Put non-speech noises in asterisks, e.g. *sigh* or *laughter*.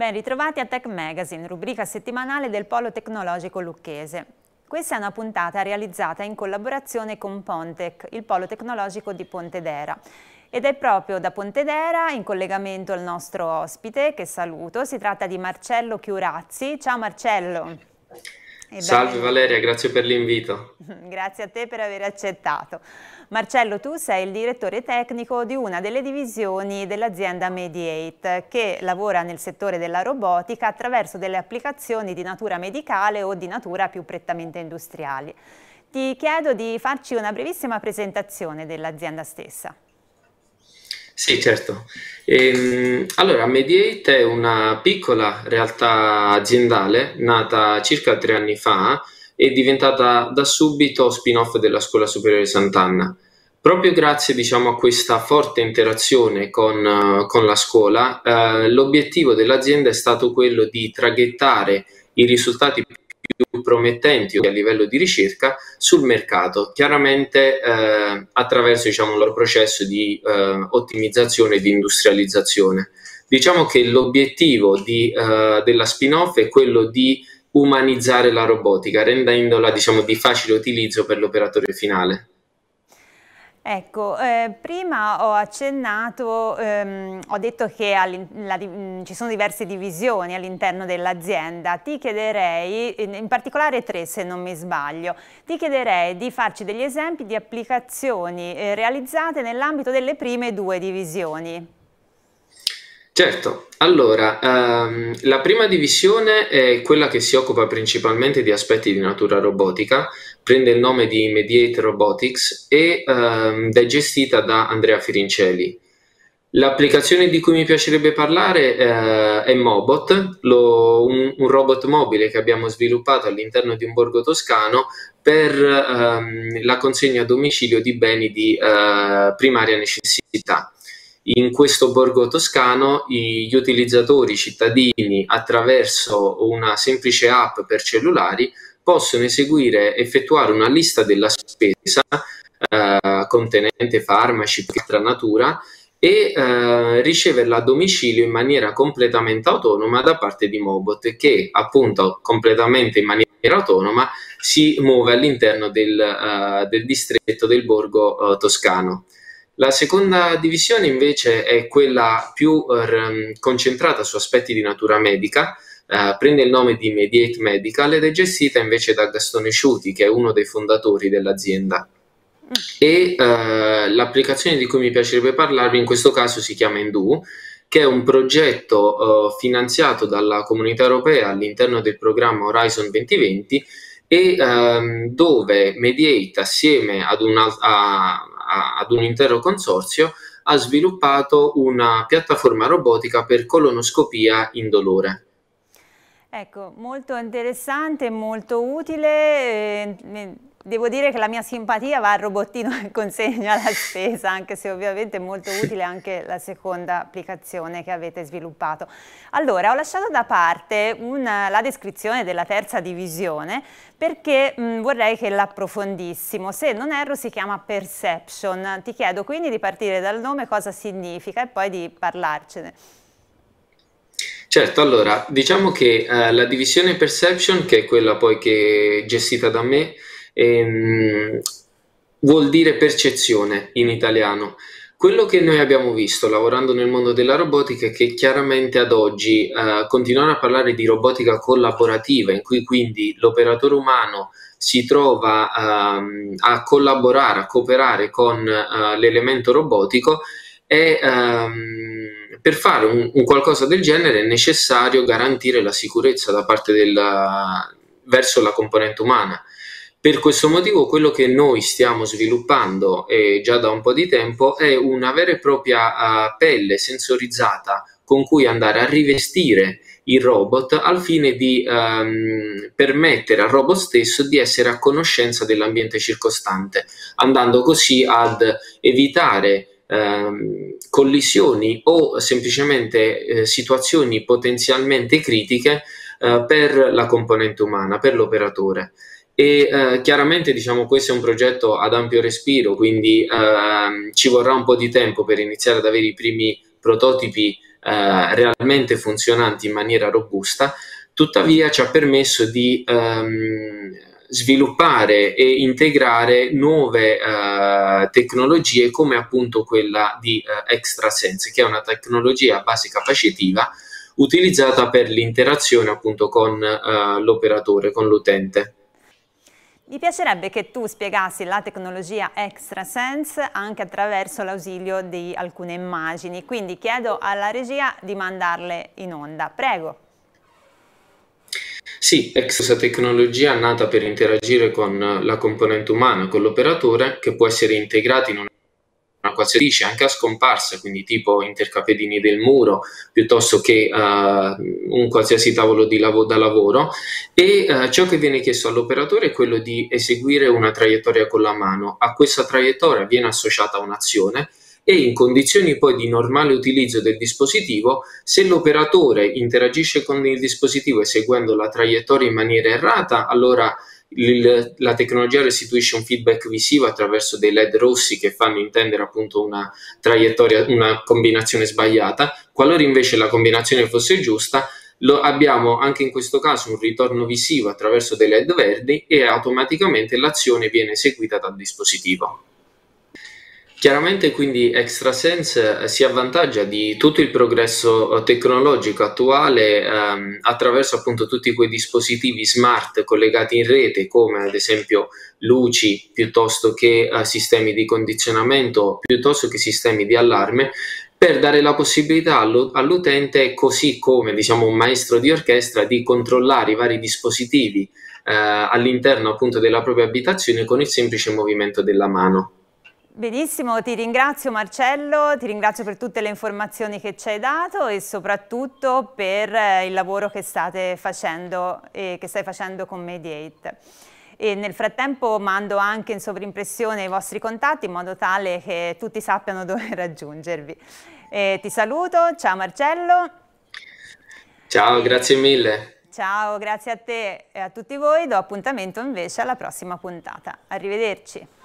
Ben ritrovati a Tech Magazine, rubrica settimanale del Polo Tecnologico Lucchese. Questa è una puntata realizzata in collaborazione con Pontec, il Polo Tecnologico di Pontedera. Ed è proprio da Pontedera in collegamento il nostro ospite, che saluto, si tratta di Marcello Chiurazzi. Ciao Marcello. Salve Valeria, grazie per l'invito. *laughs* grazie a te per aver accettato. Marcello, tu sei il direttore tecnico di una delle divisioni dell'azienda Mediate che lavora nel settore della robotica attraverso delle applicazioni di natura medicale o di natura più prettamente industriali. Ti chiedo di farci una brevissima presentazione dell'azienda stessa. Sì, certo. Ehm, allora, Mediate è una piccola realtà aziendale nata circa tre anni fa e diventata da subito spin-off della Scuola Superiore Sant'Anna. Proprio grazie diciamo, a questa forte interazione con, con la scuola, uh, l'obiettivo dell'azienda è stato quello di traghettare i risultati più promettenti a livello di ricerca sul mercato, chiaramente uh, attraverso diciamo, il loro processo di ottimizzazione e di industrializzazione. Diciamo che l'obiettivo di, della spin-off è quello di umanizzare la robotica, rendendola diciamo, di facile utilizzo per l'operatore finale. Ecco, eh, prima ho accennato, ehm, ho detto che la, ci sono diverse divisioni all'interno dell'azienda, ti chiederei, in particolare tre se non mi sbaglio, ti chiederei di farci degli esempi di applicazioni eh, realizzate nell'ambito delle prime due divisioni. Certo, allora, ehm, la prima divisione è quella che si occupa principalmente di aspetti di natura robotica, prende il nome di Mediate Robotics ehm, ed è gestita da Andrea Firincelli. L'applicazione di cui mi piacerebbe parlare eh, è Mobot, lo, un, un, robot mobile che abbiamo sviluppato all'interno di un borgo toscano per ehm, la consegna a domicilio di beni di eh, primaria necessità. In questo borgo toscano gli utilizzatori cittadini attraverso una semplice app per cellulari possono eseguire, effettuare una lista della spesa eh, contenente farmaci di altra natura e eh, riceverla a domicilio in maniera completamente autonoma da parte di Mobot che appunto completamente in maniera autonoma si muove all'interno del, uh, del distretto del borgo uh, toscano. La seconda divisione invece è quella più eh, concentrata su aspetti di natura medica, eh, prende il nome di Mediate Medical ed è gestita invece da Gastone Sciuti, che è uno dei fondatori dell'azienda. E eh, l'applicazione di cui mi piacerebbe parlarvi in questo caso si chiama Endu, che è un progetto eh, finanziato dalla comunità europea all'interno del programma Horizon 2020 e ehm, dove Mediate assieme ad un, a, ad un intero consorzio, ha sviluppato una piattaforma robotica per colonoscopia indolore. Ecco, molto interessante, molto utile. Eh, Devo dire che la mia simpatia va al robottino che consegna la spesa, anche se ovviamente è molto utile anche la seconda applicazione che avete sviluppato. Allora, ho lasciato da parte una, la descrizione della terza divisione perché mh, vorrei che l'approfondissimo. Se non erro si chiama Perception. Ti chiedo quindi di partire dal nome, cosa significa e poi di parlarcene. Certo, allora, diciamo che eh, la divisione Perception, che è quella poi che è gestita da me, ehm, vuol dire percezione in italiano. Quello che noi abbiamo visto lavorando nel mondo della robotica è che chiaramente ad oggi eh, continuare a parlare di robotica collaborativa, in cui quindi l'operatore umano si trova ehm, a collaborare, a cooperare con eh, l'elemento robotico, è, ehm, per fare un, un, qualcosa del genere è necessario garantire la sicurezza da parte del, verso la componente umana. Per questo motivo quello che noi stiamo sviluppando eh, già da un po' di tempo è una vera e propria uh, pelle sensorizzata con cui andare a rivestire il robot al fine di um, permettere al robot stesso di essere a conoscenza dell'ambiente circostante, andando così ad evitare um, collisioni o semplicemente eh, situazioni potenzialmente critiche uh, per la componente umana, per l'operatore. E eh, chiaramente diciamo questo è un progetto ad ampio respiro quindi eh, ci vorrà un po' di tempo per iniziare ad avere i primi prototipi eh, realmente funzionanti in maniera robusta, tuttavia ci ha permesso di ehm, sviluppare e integrare nuove eh, tecnologie come appunto quella di eh, ExtraSense, che è una tecnologia a base capacitiva utilizzata per l'interazione appunto con eh, l'operatore, con l'utente. Mi piacerebbe che tu spiegassi la tecnologia ExtraSense anche attraverso l'ausilio di alcune immagini, quindi chiedo alla regia di mandarle in onda. Prego. Sì, è questa tecnologia nata per interagire con la componente umana, con l'operatore, che può essere integrata in una una qualsiasi anche a scomparsa, quindi tipo intercapedini del muro, piuttosto che uh, un qualsiasi tavolo lav- da lavoro e uh, ciò che viene chiesto all'operatore è quello di eseguire una traiettoria con la mano. A questa traiettoria viene associata un'azione e in condizioni poi di normale utilizzo del dispositivo, se l'operatore interagisce con il dispositivo eseguendo la traiettoria in maniera errata, allora il, la tecnologia restituisce un feedback visivo attraverso dei LED rossi che fanno intendere appunto una traiettoria, una combinazione sbagliata. Qualora invece la combinazione fosse giusta, lo abbiamo anche in questo caso un ritorno visivo attraverso dei LED verdi e automaticamente l'azione viene eseguita dal dispositivo. Chiaramente quindi ExtraSense eh, si avvantaggia di tutto il progresso eh, tecnologico attuale ehm, attraverso appunto tutti quei dispositivi smart collegati in rete come ad esempio luci piuttosto che eh, sistemi di condizionamento piuttosto che sistemi di allarme per dare la possibilità all'utente così come diciamo un maestro di orchestra di controllare i vari dispositivi eh, all'interno appunto della propria abitazione con il semplice movimento della mano. Benissimo, ti ringrazio Marcello, ti ringrazio per tutte le informazioni che ci hai dato e soprattutto per eh, il lavoro che state facendo e che stai facendo con Mediate. E nel frattempo mando anche in sovrimpressione i vostri contatti in modo tale che tutti sappiano *laughs* dove raggiungervi. E ti saluto, ciao Marcello. Ciao, grazie mille. Ciao, grazie a te e a tutti voi, do appuntamento invece alla prossima puntata. Arrivederci.